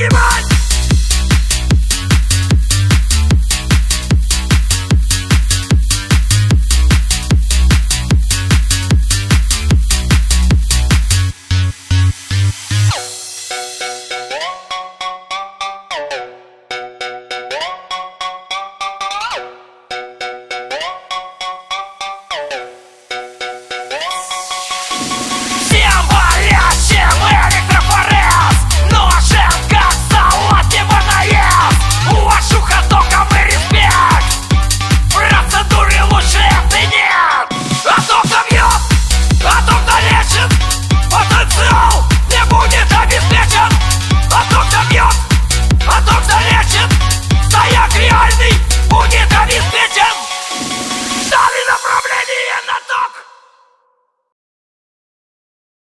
Pokemon.